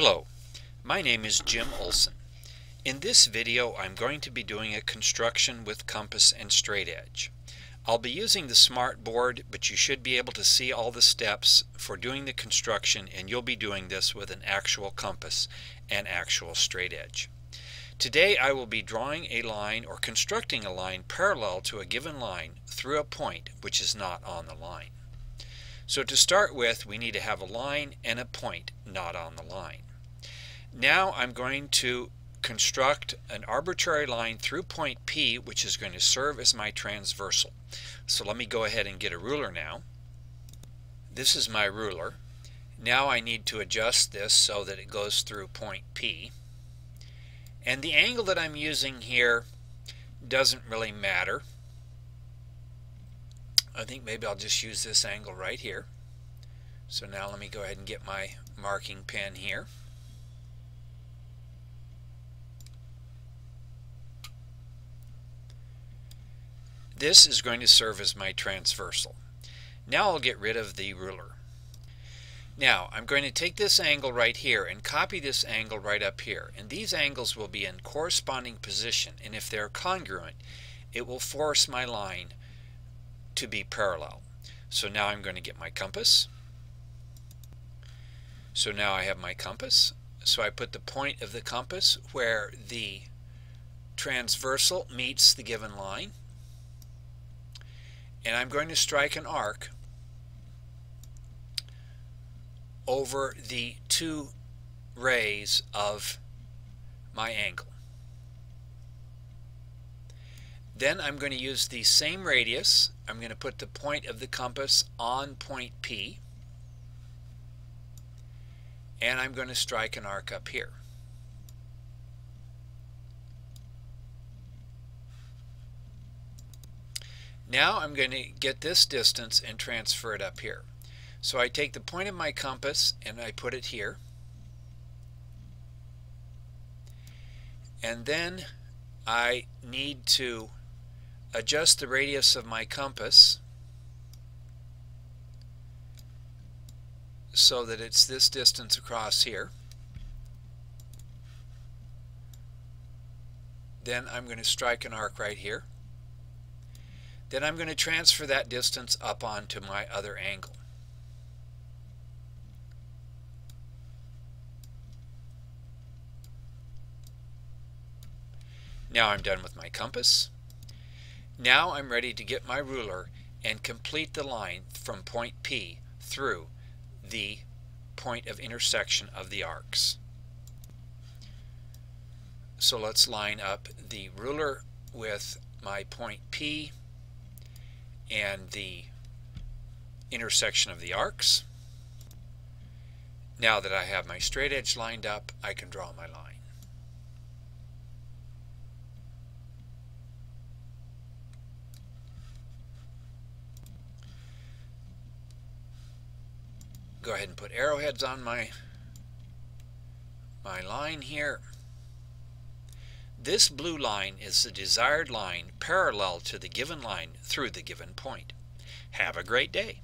Hello, my name is Jim Olsen. In this video I'm going to be doing a construction with compass and straight edge. I'll be using the smart board but you should be able to see all the steps for doing the construction and you'll be doing this with an actual compass and actual straight edge. Today I will be drawing a line or constructing a line parallel to a given line through a point which is not on the line. So to start with we need to have a line and a point not on the line. Now I'm going to construct an arbitrary line through point P which is going to serve as my transversal. So let me go ahead and get a ruler now. This is my ruler. Now I need to adjust this so that it goes through point P. And the angle that I'm using here doesn't really matter. I think maybe I'll just use this angle right here. So now let me go ahead and get my marking pen here. This is going to serve as my transversal. Now I'll get rid of the ruler. Now I'm going to take this angle right here and copy this angle right up here and these angles will be in corresponding position and if they're congruent it will force my line to be parallel. So now I'm going to get my compass. So now I have my compass. So I put the point of the compass where the transversal meets the given line and I'm going to strike an arc over the two rays of my angle. Then I'm going to use the same radius. I'm going to put the point of the compass on point P. And I'm going to strike an arc up here. Now I'm going to get this distance and transfer it up here. So I take the point of my compass and I put it here. And then I need to adjust the radius of my compass so that it's this distance across here. Then I'm going to strike an arc right here. Then I'm going to transfer that distance up onto my other angle. Now I'm done with my compass. Now I'm ready to get my ruler and complete the line from point P through the point of intersection of the arcs. So let's line up the ruler with my point P and the intersection of the arcs. Now that I have my straight edge lined up, I can draw my line. Go ahead and put arrowheads on my my line here. This blue line is the desired line parallel to the given line through the given point. Have a great day.